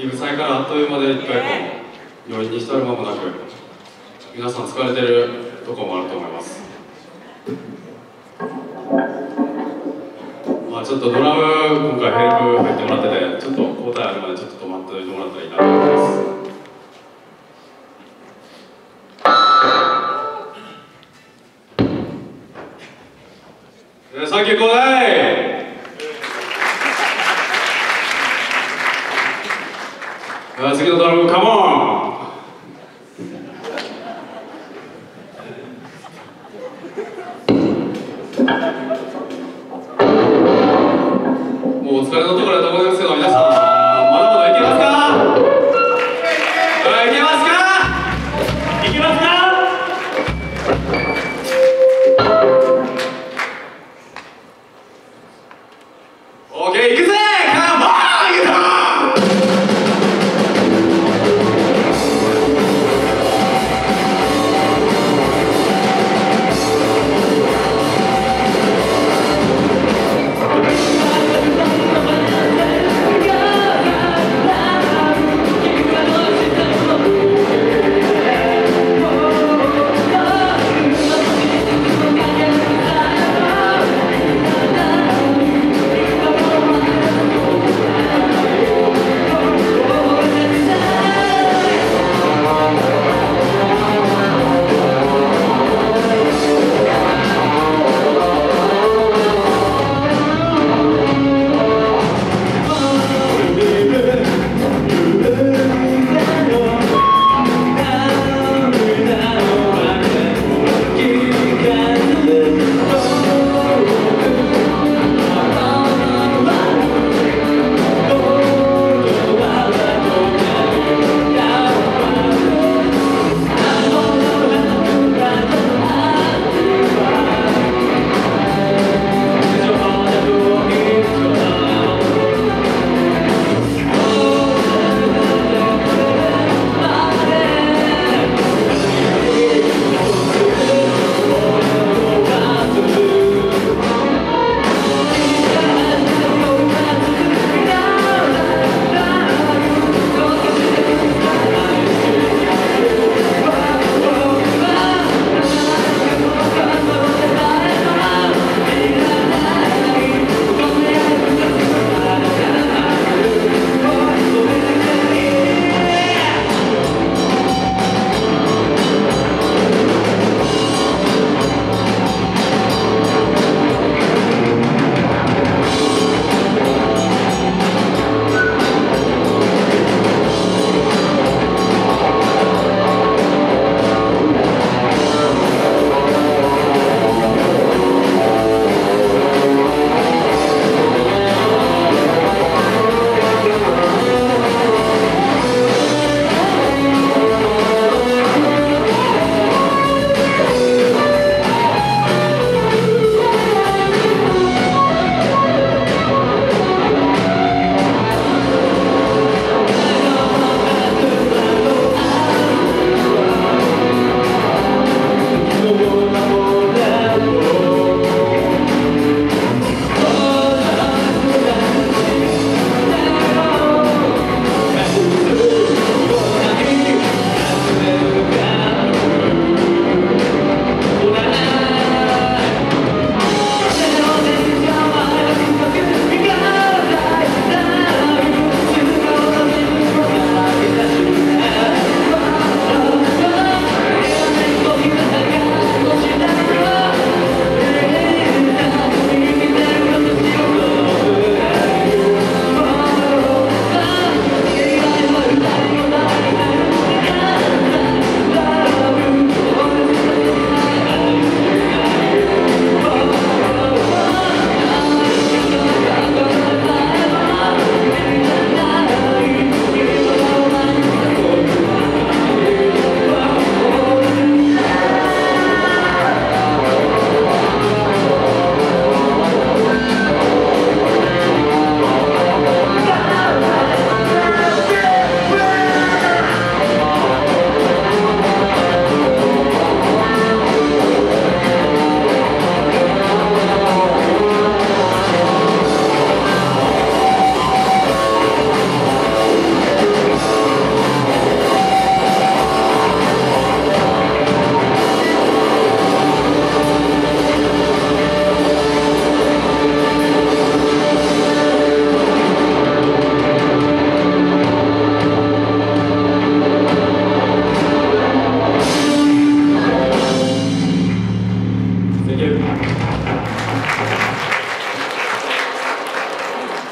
イブサイからあっという間で一回こう余韻に浸る間もなく皆さん疲れてるとこもあると思います。まあちょっとドラム今回ヘルプ入ってもらっててちょっと交代あるまでちょっと止まっておいてもらったらいいなと思います。えーサンキュー交代 the come on! もうお疲れのところだと思いますけど、皆さん、まだまだいけますか？いけますか？いけますか？オーケーいくぞ！